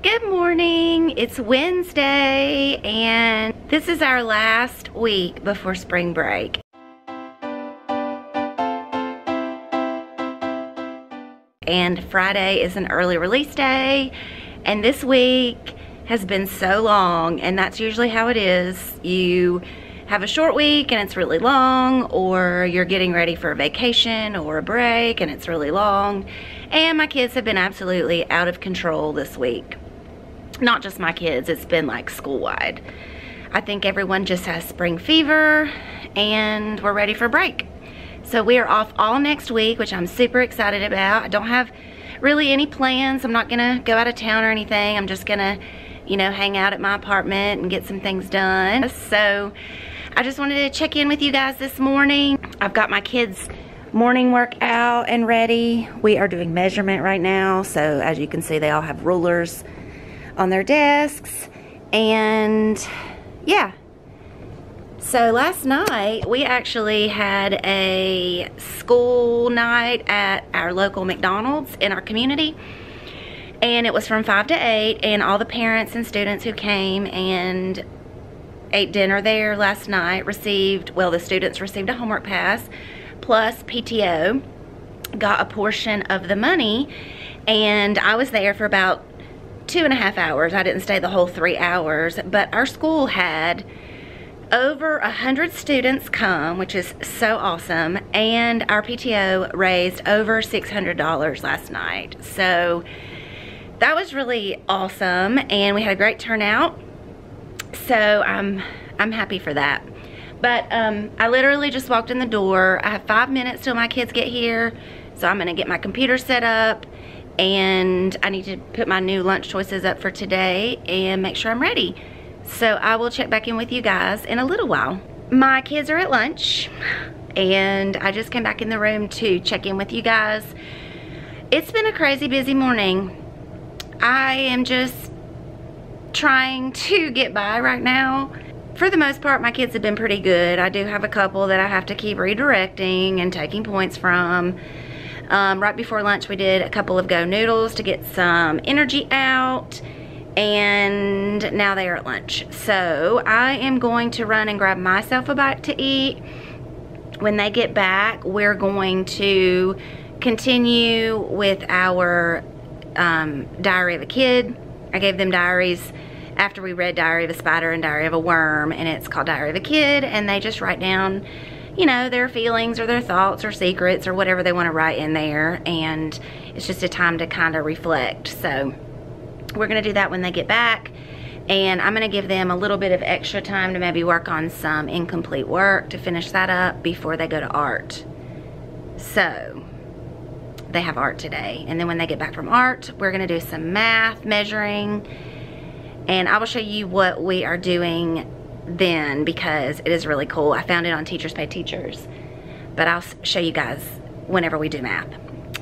Good morning. It's Wednesday and this is our last week before spring break. And Friday is an early release day and this week has been so long and that's usually how it is. You have a short week and it's really long or you're getting ready for a vacation or a break and it's really long and my kids have been absolutely out of control this week not just my kids it's been like school-wide. I think everyone just has spring fever and we're ready for break. So we are off all next week which I'm super excited about. I don't have really any plans. I'm not gonna go out of town or anything. I'm just gonna you know hang out at my apartment and get some things done. So I just wanted to check in with you guys this morning. I've got my kids morning workout and ready. We are doing measurement right now. So as you can see, they all have rulers on their desks. And yeah. So last night, we actually had a school night at our local McDonald's in our community. And it was from 5 to 8, and all the parents and students who came and ate dinner there last night, received, well, the students received a homework pass plus PTO, got a portion of the money, and I was there for about two and a half hours. I didn't stay the whole three hours, but our school had over a hundred students come, which is so awesome, and our PTO raised over $600 last night. So that was really awesome, and we had a great turnout so I'm, I'm happy for that. But um, I literally just walked in the door. I have five minutes till my kids get here. So I'm gonna get my computer set up and I need to put my new lunch choices up for today and make sure I'm ready. So I will check back in with you guys in a little while. My kids are at lunch and I just came back in the room to check in with you guys. It's been a crazy busy morning. I am just trying to get by right now. For the most part, my kids have been pretty good. I do have a couple that I have to keep redirecting and taking points from. Um, right before lunch, we did a couple of GoNoodles to get some energy out and now they are at lunch. So I am going to run and grab myself a bite to eat. When they get back, we're going to continue with our um, Diary of a Kid. I gave them diaries after we read Diary of a Spider and Diary of a Worm, and it's called Diary of a Kid, and they just write down, you know, their feelings or their thoughts or secrets or whatever they want to write in there, and it's just a time to kind of reflect. So we're going to do that when they get back, and I'm going to give them a little bit of extra time to maybe work on some incomplete work to finish that up before they go to art. So they have art today. And then when they get back from art, we're gonna do some math, measuring, and I will show you what we are doing then because it is really cool. I found it on Teachers Pay Teachers, but I'll show you guys whenever we do math.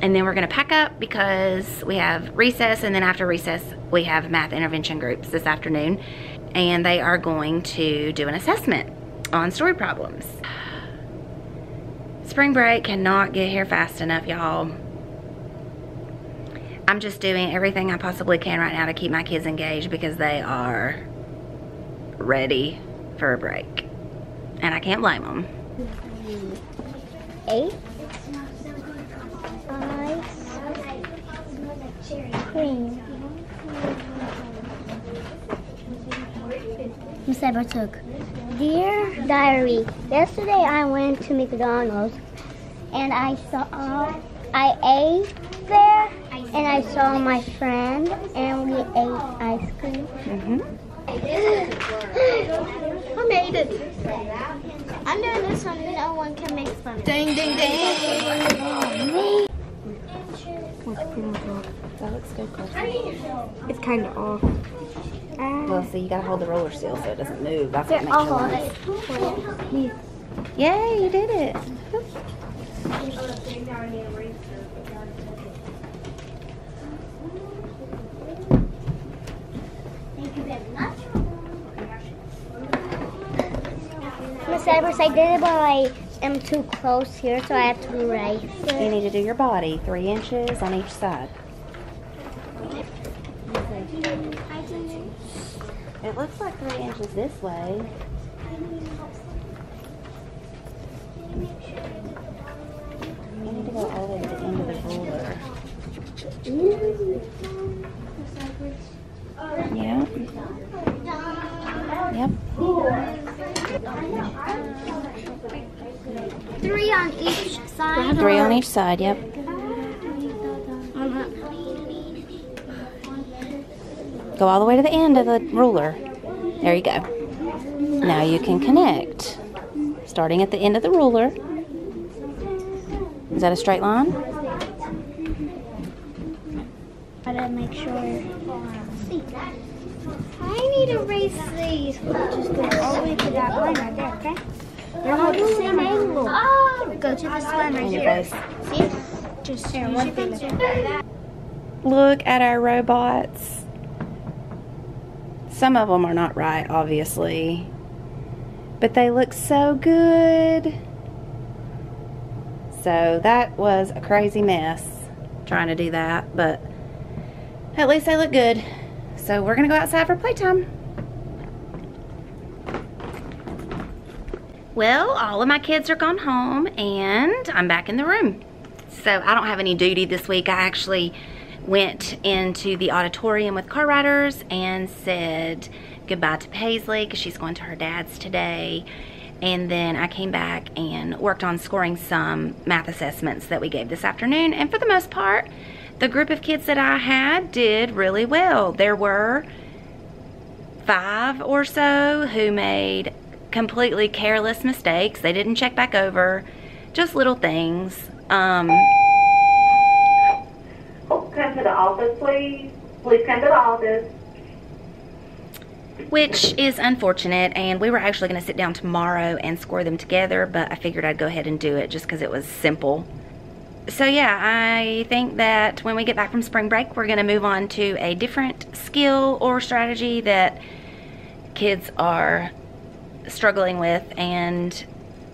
And then we're gonna pack up because we have recess and then after recess, we have math intervention groups this afternoon and they are going to do an assessment on story problems. Spring break cannot get here fast enough, y'all. I'm just doing everything I possibly can right now to keep my kids engaged because they are ready for a break. And I can't blame them. Eight. Five. Green. Miss Ever took. Dear Diary, yesterday I went to McDonald's and I saw, I ate there and I saw my friend and we ate ice cream. Mm -hmm. I made it. I'm doing this one no one can make fun of Ding, ding, ding. That looks good, It's kind of off. Well, so you gotta hold the roller still so it doesn't move. That's what makes it. Yay, you did it. I did it, but I am too close here, so I have to right. You need to do your body, three inches on each side. It looks like three inches this way. Side, yep. Go all the way to the end of the ruler. There you go. Now you can connect. Starting at the end of the ruler. Is that a straight line? Gotta make sure. I need to erase these. Just go all the way to that line right there, okay? They're all the same angle. Go to this line right here. See? Just here, one thing. Look at our robots. Some of them are not right, obviously. But they look so good. So that was a crazy mess trying to do that, but at least they look good. So we're gonna go outside for playtime. Well, all of my kids are gone home and I'm back in the room. So I don't have any duty this week. I actually went into the auditorium with car riders and said goodbye to Paisley because she's going to her dad's today. And then I came back and worked on scoring some math assessments that we gave this afternoon. And for the most part, the group of kids that I had did really well. There were five or so who made completely careless mistakes. They didn't check back over, just little things. Um, Oh, come to the office, please. Please come to the office. which is unfortunate. And we were actually going to sit down tomorrow and score them together, but I figured I'd go ahead and do it just because it was simple. So yeah, I think that when we get back from spring break, we're going to move on to a different skill or strategy that kids are struggling with and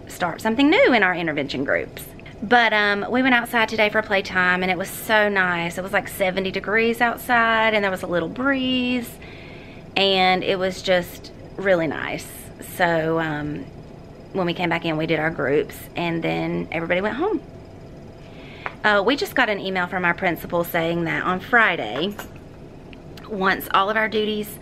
start something new in our intervention groups. But um, we went outside today for playtime and it was so nice. It was like 70 degrees outside and there was a little breeze and it was just really nice. So um, when we came back in, we did our groups and then everybody went home. Uh, we just got an email from our principal saying that on Friday, once all of our duties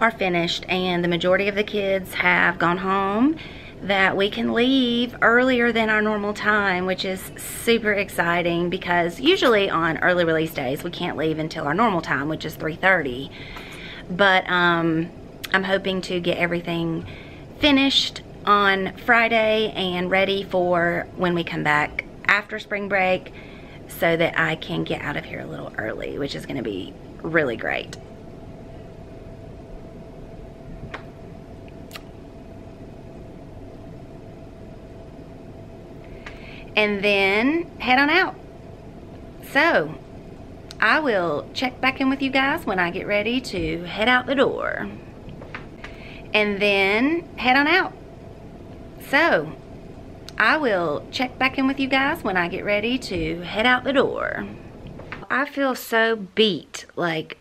are finished and the majority of the kids have gone home, that we can leave earlier than our normal time, which is super exciting because usually on early release days, we can't leave until our normal time, which is 3.30. But um, I'm hoping to get everything finished on Friday and ready for when we come back after spring break so that I can get out of here a little early, which is gonna be really great. And then head on out. So, I will check back in with you guys when I get ready to head out the door. And then head on out. So, I will check back in with you guys when I get ready to head out the door. I feel so beat, like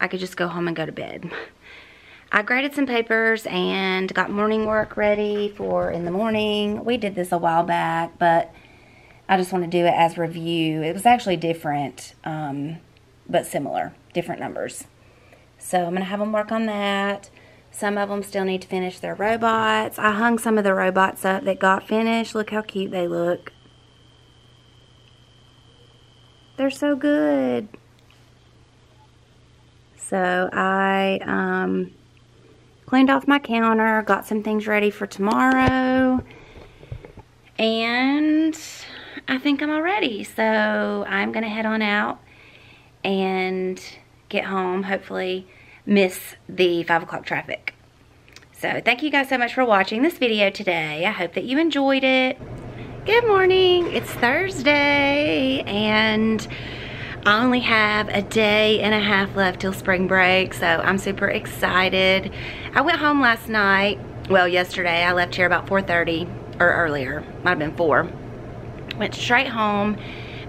I could just go home and go to bed. I graded some papers and got morning work ready for in the morning. We did this a while back, but I just want to do it as review. It was actually different, um, but similar, different numbers. So I'm going to have them work on that. Some of them still need to finish their robots. I hung some of the robots up that got finished. Look how cute they look. They're so good. So I um, cleaned off my counter, got some things ready for tomorrow, and I think I'm all ready. So I'm going to head on out and get home, hopefully miss the 5 o'clock traffic. So thank you guys so much for watching this video today. I hope that you enjoyed it. Good morning. It's Thursday and I only have a day and a half left till spring break, so I'm super excited. I went home last night, well yesterday, I left here about 4.30 or earlier, might have been 4. Went straight home,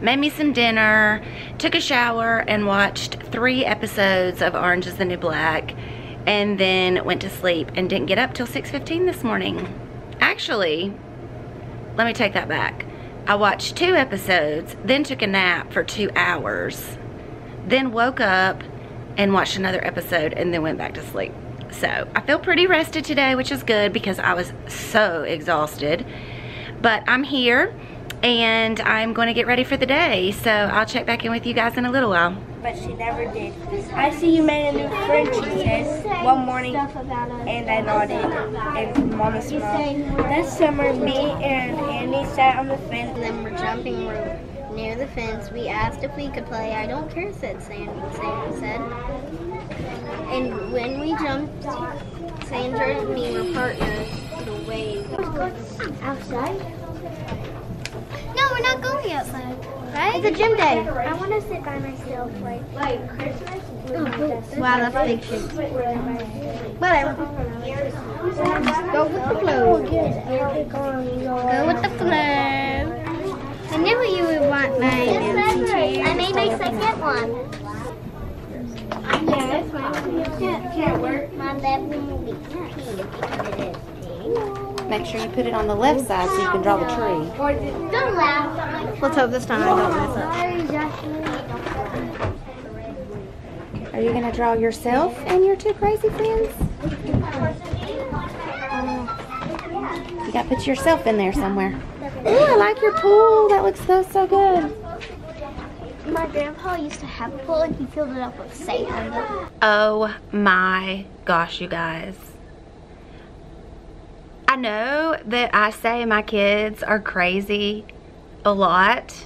made me some dinner, took a shower, and watched three episodes of Orange is the New Black. and then went to sleep and didn't get up till 6.15 this morning. Actually, let me take that back. I watched two episodes, then took a nap for two hours, then woke up and watched another episode and then went back to sleep. So I feel pretty rested today, which is good because I was so exhausted. But I'm here and I'm going to get ready for the day. So I'll check back in with you guys in a little while. But she never did. I see you made a new friend, she said, one morning, and I nodded, and Mama smiled. That summer, me and Annie sat on the fence. And then we're jumping rope near the fence. We asked if we could play. I don't care, said Sandy. Sandy said. And when we jumped, Sandra and me were partners. The wave. Outside? No, we're not going outside. Right? It's a gym day. I want to sit by myself, like like Christmas. Oh, wow, that's big shit. Whatever. Go with the flow. Oh, go with the flow. I knew you would want my. I made my second one. Yes, mine can't work. My left one will be pink because it is pink. Make sure you put it on the left side so you can draw the tree. Don't laugh. Let's hope this time I don't mess up. Are you going to draw yourself and your two crazy friends? You got to put yourself in there somewhere. Ooh, I like your pool. That looks so, so good. My grandpa used to have a pool and he filled it up with sand. Oh my gosh, you guys. I know that I say my kids are crazy a lot,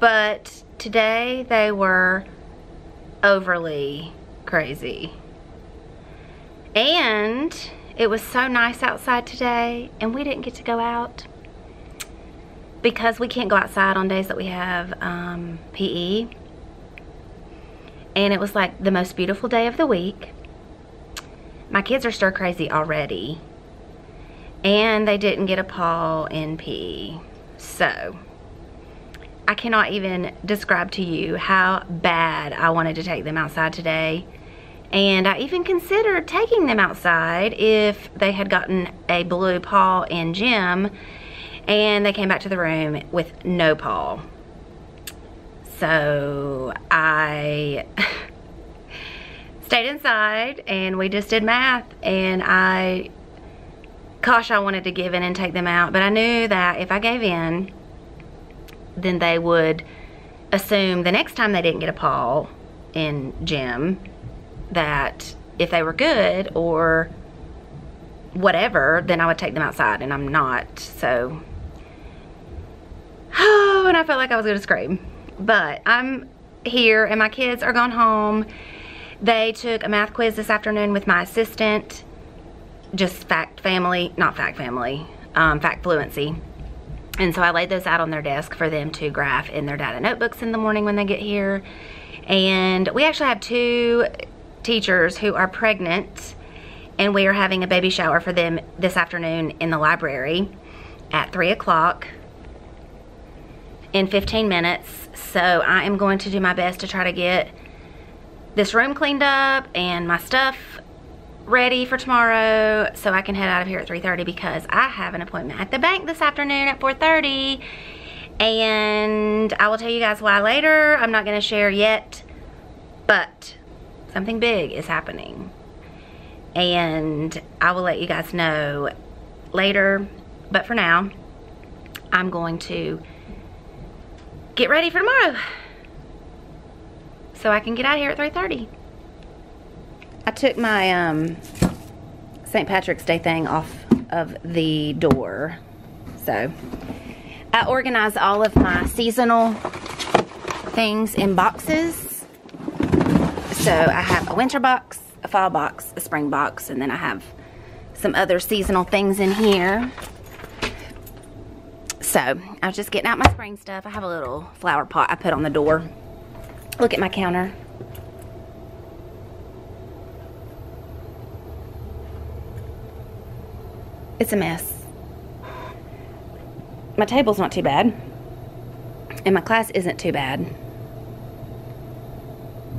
but today they were overly crazy. And it was so nice outside today, and we didn't get to go out because we can't go outside on days that we have um, PE. And it was like the most beautiful day of the week. My kids are stir crazy already. And they didn't get a paw in PE. So, I cannot even describe to you how bad I wanted to take them outside today. And I even considered taking them outside if they had gotten a blue paw in gym and they came back to the room with no paw. So I stayed inside and we just did math and I, gosh, I wanted to give in and take them out, but I knew that if I gave in, then they would assume the next time they didn't get a paw in gym that if they were good or whatever, then I would take them outside and I'm not. So, oh, and I felt like I was gonna scream. But I'm here and my kids are gone home. They took a math quiz this afternoon with my assistant. Just fact family, not fact family, um, fact fluency. And so I laid those out on their desk for them to graph in their data notebooks in the morning when they get here. And we actually have two teachers who are pregnant and we are having a baby shower for them this afternoon in the library at 3 o'clock in 15 minutes. So I am going to do my best to try to get this room cleaned up and my stuff ready for tomorrow so I can head out of here at 3.30 because I have an appointment at the bank this afternoon at 4.30 and I will tell you guys why later. I'm not going to share yet, but something big is happening and I will let you guys know later. But for now, I'm going to get ready for tomorrow so I can get out of here at 3.30. I took my um, St. Patrick's Day thing off of the door. So I organized all of my seasonal things in boxes. So I have a winter box, a fall box, a spring box, and then I have some other seasonal things in here. So I was just getting out my spring stuff. I have a little flower pot I put on the door. Look at my counter. It's a mess. My table's not too bad. And my class isn't too bad.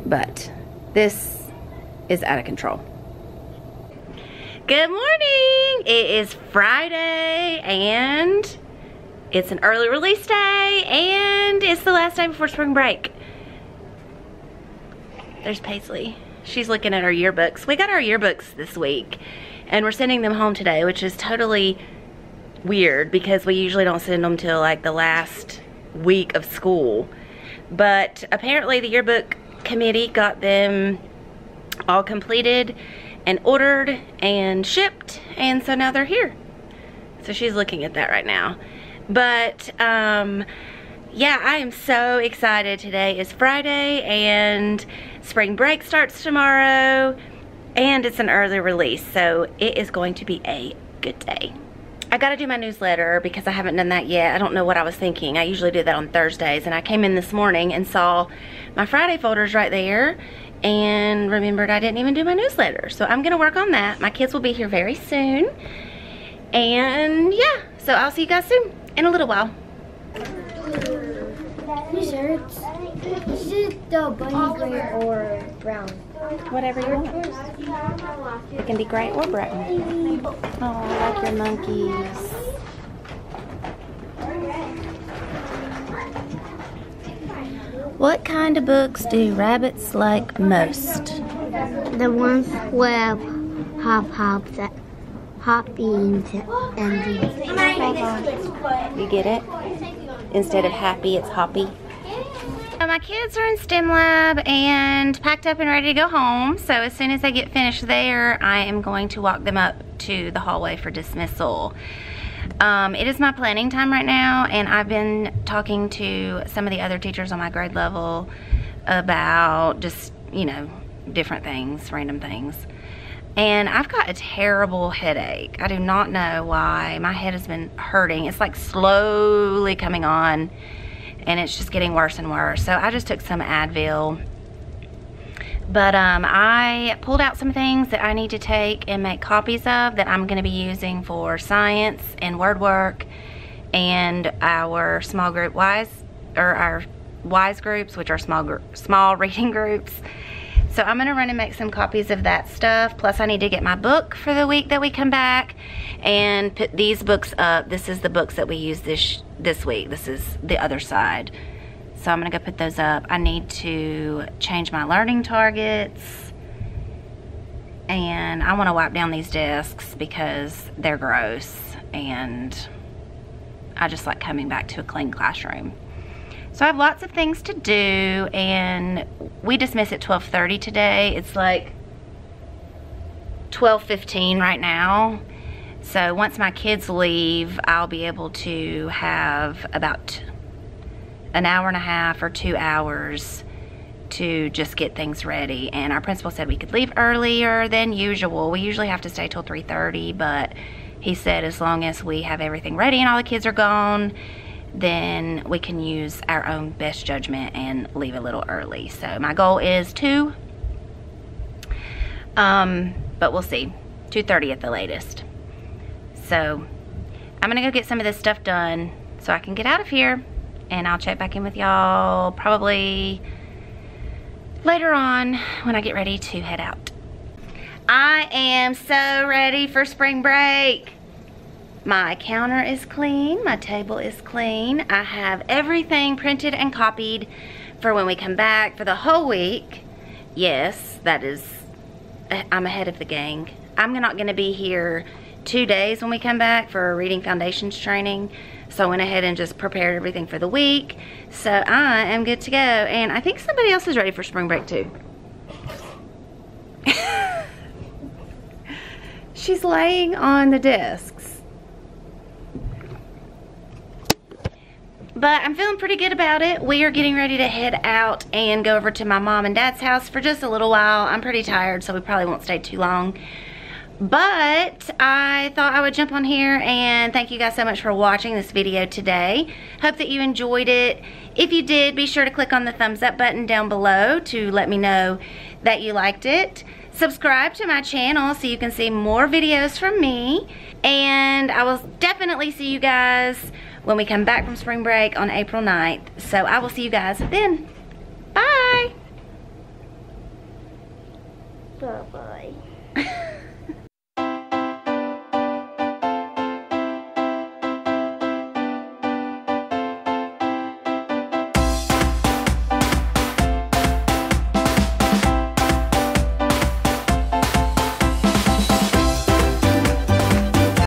But this is out of control. Good morning! It is Friday and it's an early release day and it's the last day before spring break. There's Paisley. She's looking at our yearbooks. We got our yearbooks this week and we're sending them home today, which is totally weird because we usually don't send them till like the last week of school. But apparently the yearbook committee got them all completed and ordered and shipped and so now they're here. So she's looking at that right now. But um, yeah, I am so excited. Today is Friday and spring break starts tomorrow and it's an early release so it is going to be a good day. I gotta do my newsletter because I haven't done that yet. I don't know what I was thinking. I usually do that on Thursdays and I came in this morning and saw my Friday folders right there and remembered I didn't even do my newsletter. So I'm gonna work on that. My kids will be here very soon. And yeah, so I'll see you guys soon in a little while. Desserts. Is it the bunny gray or brown? Whatever you want. It can be gray or brown. Oh, I like your monkeys. What kind of books do rabbits like most? The ones with hop hops, hop beans, and these. You get it? Instead of happy, it's hoppy. My kids are in STEM lab and packed up and ready to go home. So as soon as I get finished there, I am going to walk them up to the hallway for dismissal. Um, it is my planning time right now and I've been talking to some of the other teachers on my grade level about just, you know, different things, random things. And I've got a terrible headache. I do not know why. My head has been hurting. It's like slowly coming on and it's just getting worse and worse. So I just took some Advil. But um, I pulled out some things that I need to take and make copies of that I'm gonna be using for science and word work and our small group wise, or our wise groups, which are small, small reading groups. So I'm gonna run and make some copies of that stuff. Plus I need to get my book for the week that we come back and put these books up. This is the books that we use this, this week. This is the other side. So I'm gonna go put those up. I need to change my learning targets and I wanna wipe down these desks because they're gross and I just like coming back to a clean classroom. So I have lots of things to do and we dismiss at 12.30 today. It's like 12.15 right now. So once my kids leave, I'll be able to have about an hour and a half or two hours to just get things ready. And our principal said we could leave earlier than usual. We usually have to stay till 3.30, but he said as long as we have everything ready and all the kids are gone, then we can use our own best judgment and leave a little early. So my goal is 2, um, but we'll see, 2.30 at the latest. So I'm gonna go get some of this stuff done so I can get out of here and I'll check back in with y'all probably later on when I get ready to head out. I am so ready for spring break. My counter is clean, my table is clean. I have everything printed and copied for when we come back for the whole week. Yes, that is, eh, I'm ahead of the gang. I'm not gonna be here two days when we come back for reading foundations training. So I went ahead and just prepared everything for the week. So I am good to go. And I think somebody else is ready for spring break too. She's laying on the desks. But I'm feeling pretty good about it. We are getting ready to head out and go over to my mom and dad's house for just a little while. I'm pretty tired, so we probably won't stay too long. But I thought I would jump on here and thank you guys so much for watching this video today. Hope that you enjoyed it. If you did, be sure to click on the thumbs up button down below to let me know that you liked it. Subscribe to my channel so you can see more videos from me. And I will definitely see you guys when we come back from spring break on April 9th. So I will see you guys then. Bye. Bye bye.